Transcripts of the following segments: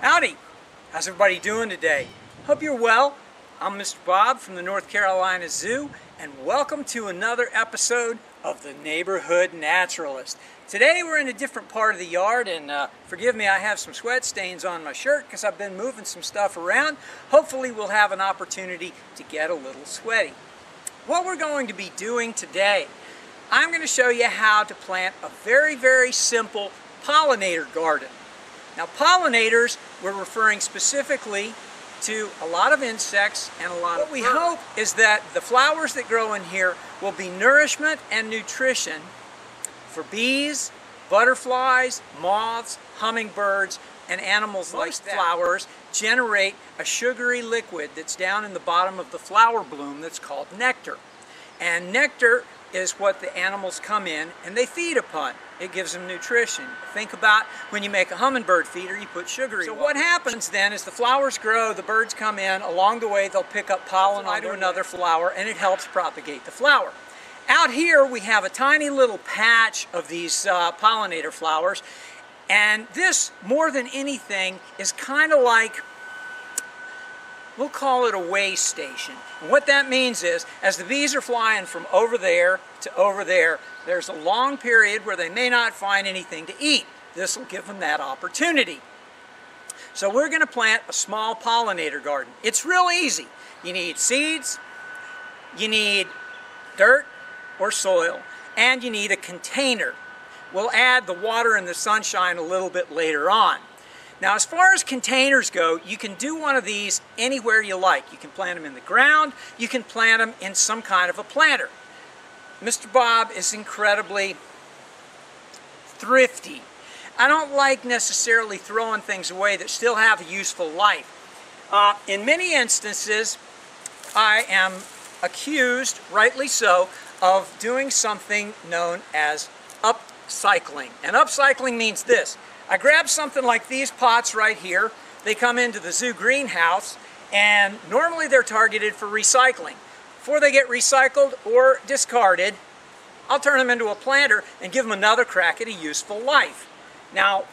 Howdy! How's everybody doing today? Hope you're well. I'm Mr. Bob from the North Carolina Zoo, and welcome to another episode of the Neighborhood Naturalist. Today we're in a different part of the yard, and uh, forgive me, I have some sweat stains on my shirt because I've been moving some stuff around. Hopefully, we'll have an opportunity to get a little sweaty. What we're going to be doing today, I'm going to show you how to plant a very, very simple pollinator garden. Now pollinators, we're referring specifically to a lot of insects and a lot what of What we hope is that the flowers that grow in here will be nourishment and nutrition for bees, butterflies, moths, hummingbirds, and animals like flowers generate a sugary liquid that's down in the bottom of the flower bloom that's called nectar. And nectar is what the animals come in and they feed upon. It gives them nutrition. Think about when you make a hummingbird feeder, you put sugar in. So what happens then is the flowers grow, the birds come in, along the way they'll pick up pollen onto another flower and it helps propagate the flower. Out here we have a tiny little patch of these uh, pollinator flowers and this, more than anything, is kind of like we'll call it a way station. And what that means is, as the bees are flying from over there to over there, there's a long period where they may not find anything to eat. This will give them that opportunity. So we're going to plant a small pollinator garden. It's real easy. You need seeds, you need dirt or soil, and you need a container. We'll add the water and the sunshine a little bit later on. Now as far as containers go, you can do one of these anywhere you like. You can plant them in the ground, you can plant them in some kind of a planter. Mr. Bob is incredibly thrifty. I don't like necessarily throwing things away that still have a useful life. Uh, in many instances, I am accused, rightly so, of doing something known as upcycling. And upcycling means this. I grabbed something like these pots right here. They come into the zoo greenhouse and normally they're targeted for recycling. Before they get recycled or discarded, I'll turn them into a planter and give them another crack at a useful life. Now,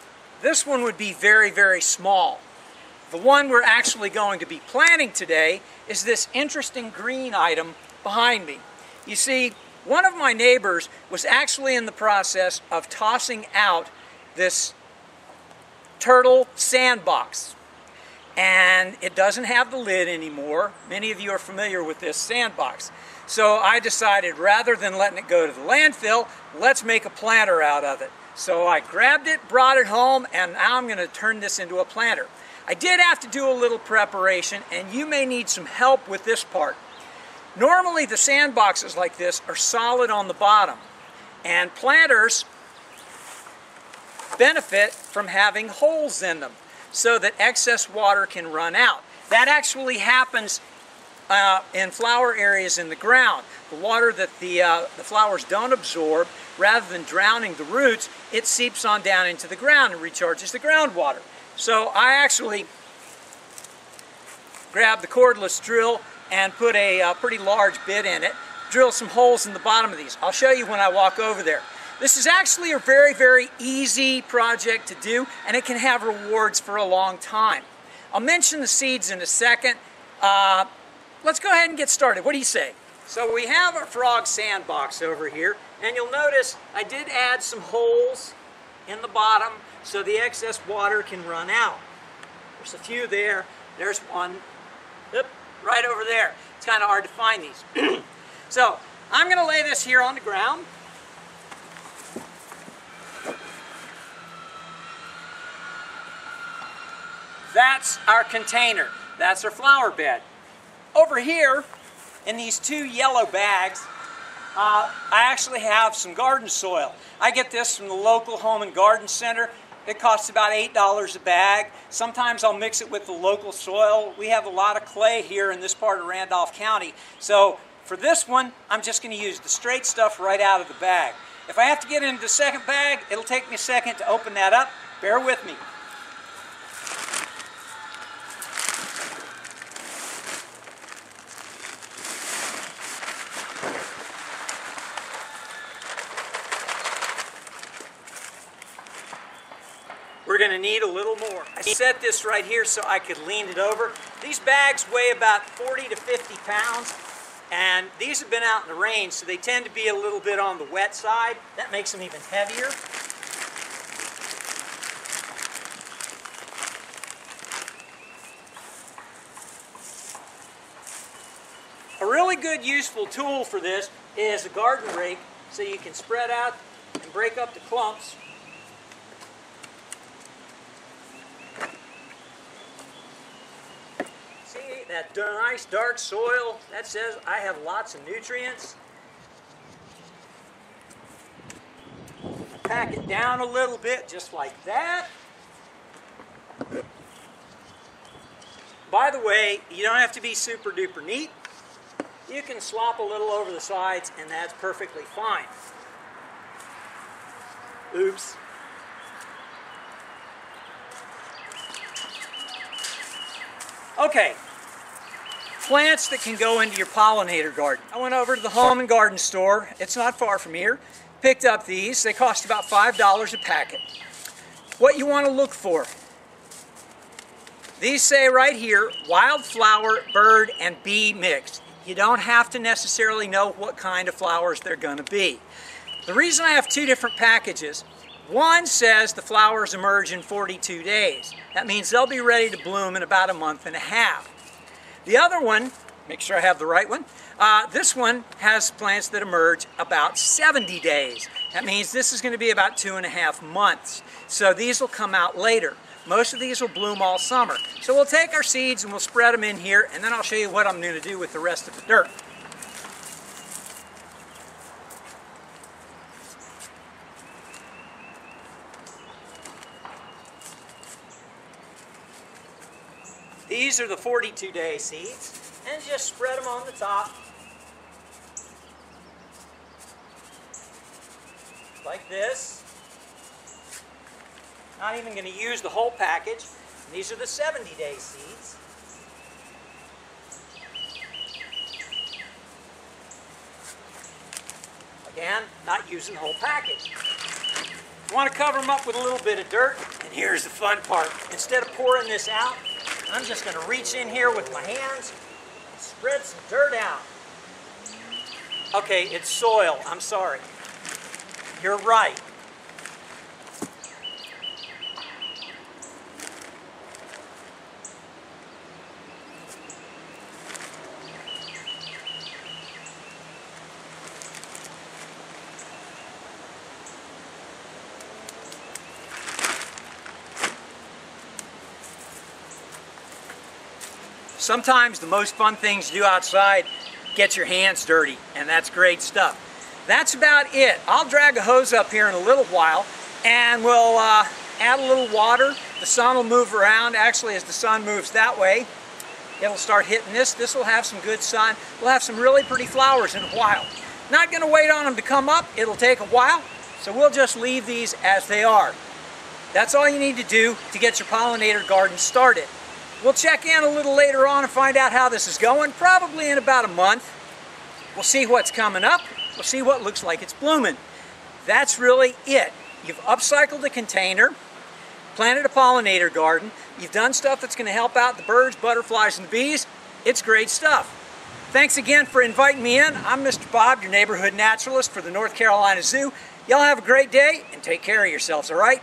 this one would be very, very small. The one we're actually going to be planting today is this interesting green item behind me. You see, one of my neighbors was actually in the process of tossing out this turtle sandbox. And it doesn't have the lid anymore. Many of you are familiar with this sandbox. So I decided rather than letting it go to the landfill, let's make a planter out of it. So I grabbed it, brought it home, and now I'm going to turn this into a planter. I did have to do a little preparation, and you may need some help with this part. Normally the sandboxes like this are solid on the bottom, and planters benefit from having holes in them so that excess water can run out. That actually happens uh, in flower areas in the ground. The water that the, uh, the flowers don't absorb, rather than drowning the roots, it seeps on down into the ground and recharges the groundwater. So I actually grabbed the cordless drill and put a uh, pretty large bit in it, drill some holes in the bottom of these. I'll show you when I walk over there. This is actually a very, very easy project to do, and it can have rewards for a long time. I'll mention the seeds in a second. Uh, let's go ahead and get started. What do you say? So we have our frog sandbox over here, and you'll notice I did add some holes in the bottom so the excess water can run out. There's a few there. There's one Oop, right over there. It's kind of hard to find these. so I'm going to lay this here on the ground. That's our container. That's our flower bed. Over here, in these two yellow bags, uh, I actually have some garden soil. I get this from the local home and garden center. It costs about $8 a bag. Sometimes I'll mix it with the local soil. We have a lot of clay here in this part of Randolph County. So for this one, I'm just going to use the straight stuff right out of the bag. If I have to get into the second bag, it'll take me a second to open that up. Bear with me. To need a little more. I set this right here so I could lean it over. These bags weigh about 40 to 50 pounds. And these have been out in the rain, so they tend to be a little bit on the wet side. That makes them even heavier. A really good useful tool for this is a garden rake so you can spread out and break up the clumps that nice dark soil, that says I have lots of nutrients. Pack it down a little bit, just like that. By the way, you don't have to be super duper neat. You can slop a little over the sides and that's perfectly fine. Oops. Okay, plants that can go into your pollinator garden. I went over to the home and garden store. It's not far from here. Picked up these. They cost about $5 a packet. What you want to look for. These say right here, wildflower, bird, and bee mixed. You don't have to necessarily know what kind of flowers they're going to be. The reason I have two different packages, one says the flowers emerge in 42 days. That means they'll be ready to bloom in about a month and a half. The other one, make sure I have the right one, uh, this one has plants that emerge about 70 days. That means this is going to be about two and a half months. So these will come out later. Most of these will bloom all summer. So we'll take our seeds and we'll spread them in here and then I'll show you what I'm going to do with the rest of the dirt. These are the 42 day seeds and just spread them on the top like this. Not even going to use the whole package. These are the 70 day seeds. Again, not using the whole package. You want to cover them up with a little bit of dirt, and here's the fun part. Instead of pouring this out, I'm just going to reach in here with my hands and spread some dirt out. Okay, it's soil. I'm sorry. You're right. Sometimes the most fun things to do outside get your hands dirty, and that's great stuff. That's about it. I'll drag a hose up here in a little while, and we'll uh, add a little water. The sun will move around. Actually, as the sun moves that way, it'll start hitting this. This will have some good sun. We'll have some really pretty flowers in a while. Not going to wait on them to come up. It'll take a while, so we'll just leave these as they are. That's all you need to do to get your pollinator garden started. We'll check in a little later on and find out how this is going, probably in about a month. We'll see what's coming up. We'll see what looks like it's blooming. That's really it. You've upcycled the container, planted a pollinator garden, you've done stuff that's going to help out the birds, butterflies, and bees. It's great stuff. Thanks again for inviting me in. I'm Mr. Bob, your neighborhood naturalist for the North Carolina Zoo. Y'all have a great day and take care of yourselves, all right?